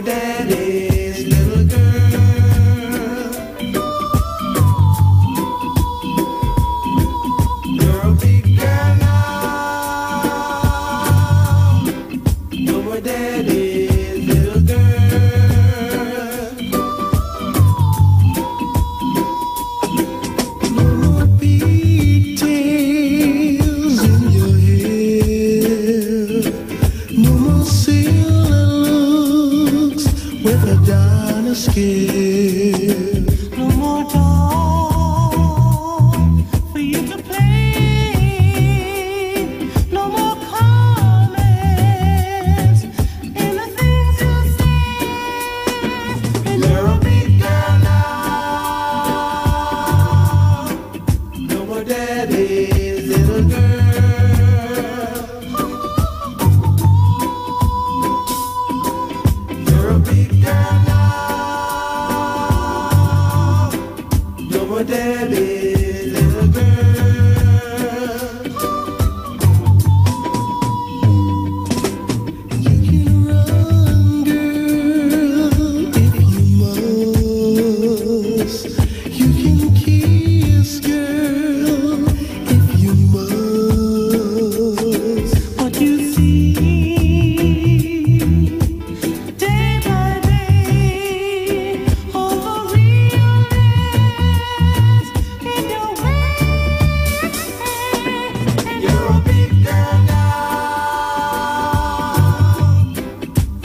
today. with a dinosaur skin.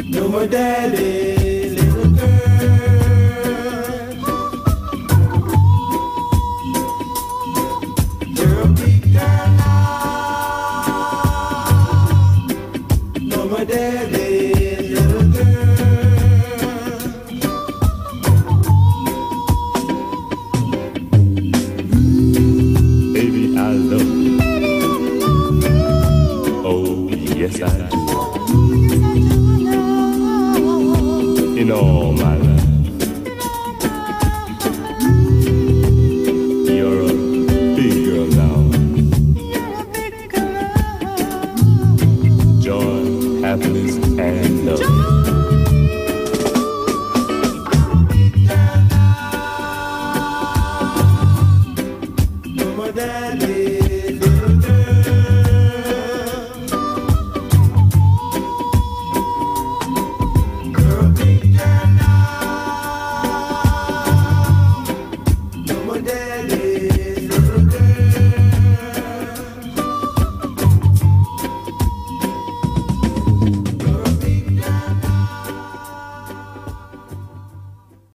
No more daddy, little girl. You're a big girl now. All my. You're a big girl now. Joy, happiness, and love. No, daddy, modèle.